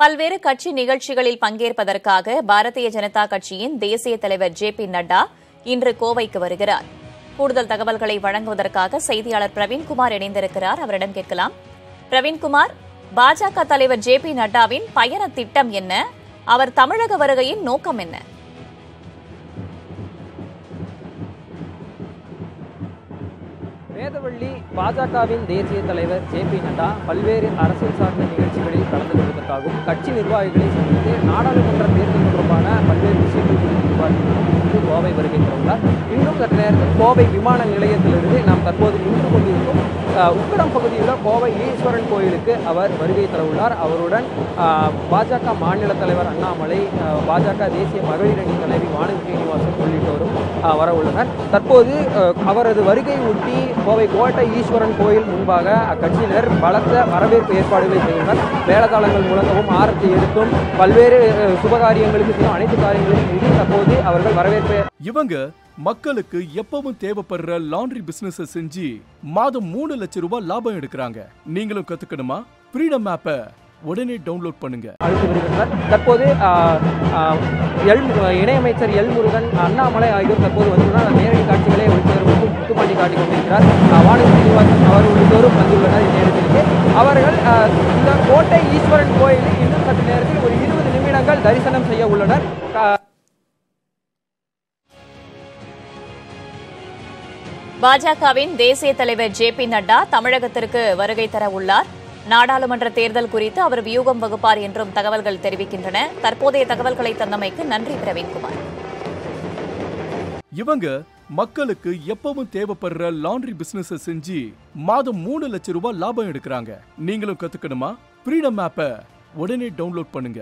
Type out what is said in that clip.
பல்வேறு கட்சி நிகழ்ச்சிகளில் பங்கேற்பதற்காக பாரதிய ஜனதா கட்சியின் தேசிய தலைவர் ஜே பி நட்டா இன்று கோவைக்கு வருகிறார். கூடுதல் தகவல்களை வழங்குவதற்காக செய்தியாளர் பிரவீன்குமார் இணைந்திருக்கிறார். அவரிடம் கேட்கலாம். பிரவீன்குமார் பாஜக தலைவர் ஜே பி நட்டாவின் பயண திட்டம் என்ன? அவர் தமிழக வருகையின் நோக்கம் என்ன? வேதவள்ளி பாஜகவின் தேசிய தலைவர் ஜே பி நட்டா பல்வேறு அரசியல் சார்ந்த நிகழ்ச்சிகளில் கலந்து கொள்வதற்காகவும் கட்சி நிர்வாகிகளை சந்தித்து நாடாளுமன்ற தேர்தல் தொடர்பான பல்வேறு விஷயங்கள் குறித்து விவாதிப்பதற்கும் கோவை வருகை தருகிறார் இன்னும் சற்று நேரத்தில் கோவை விமான நிலையத்திலிருந்து நாம் தற்போது நின்று கொண்டிருக்கும் உக்கடம் பகுதியில் கோவை ஈஸ்வரன் கோயிலுக்கு அவர் வருகை தரவுள்ளார் அவருடன் பாஜக மாநில தலைவர் அண்ணாமலை பாஜக தேசிய மகளிர் அணி தலைவி வானதி சீனிவாசன் உள்ளிட்டோரும் வர உள்ளனர். தற்போது அவரது வருகையை ஒட்டி கோவை கோட்டை ஈஸ்வரன் கோயில் முன்பாக அக்கட்சியினர் பலத்த வரவேற்பு ஏற்பாடுகளை செய்துள்ளனர் மேளதாளங்கள் முழங்கவும் ஆரத்தி எடுத்தும் பல்வேறு சுபகாரியங்களுக்கு அனைத்து காரியங்களும் மீறி தற்போது அவர்கள் வரவேற்பு இவங்க மக்களுக்கு எப்பவும் தேவைப்படுற லாண்ட்ரி பிசினஸ் செஞ்சு மாதம் மூணு லட்சம் ரூபாய் லாபம் எடுக்கிறாங்க. நீங்களும் கத்துக்கணுமா? ஃப்ரீடம் ஆப்பை உடனே டவுன்லோட் பண்ணுங்க. தற்போது எல் இணையமைச்சர் எல் முருகன் அண்ணாமலை ஆகியோர் தற்போது வந்துள்ளனர். நேரடி காட்சிகளை ஒளிப்பதற்கு முத்துப்பாண்டி காட்டிக் கொண்டிருக்கிறார் வானதி சீனிவாசன் அவர் உள்ளிட்டோரும் வந்துள்ளனர் இந்நேரத்திற்கு அவர்கள் இந்த கோட்டை ஈஸ்வரன் கோயிலில் இன்னும் சற்று நேரத்தில் ஒரு இருபது நிமிடங்கள் தரிசனம் செய்ய உள்ளனர். பாஜகவின் தேசிய தலைவர் ஜே பி நட்டா தமிழகத்திற்கு வருகை தர உள்ளார். நாடாளுமன்ற தேர்தல் குறித்து அவர் வியூகம் வகுப்பார் என்றும் தகவல்கள் தெரிவிக்கின்றன. தற்போதைய தகவல்களை தந்தமைக்கு நன்றி பிரவீன்குமார் இவங்க மக்களுக்கு எப்பவும் தேவைப்படுற லாண்ட்ரி பிசினஸ் செஞ்சு மாதம் மூணு லட்சம் ரூபாய் லாபம் எடுக்கிறாங்க. நீங்களும் கத்துக்கணுமா? ஃப்ரீடம் ஆப்பை உடனே டவுன்லோட் பண்ணுங்க.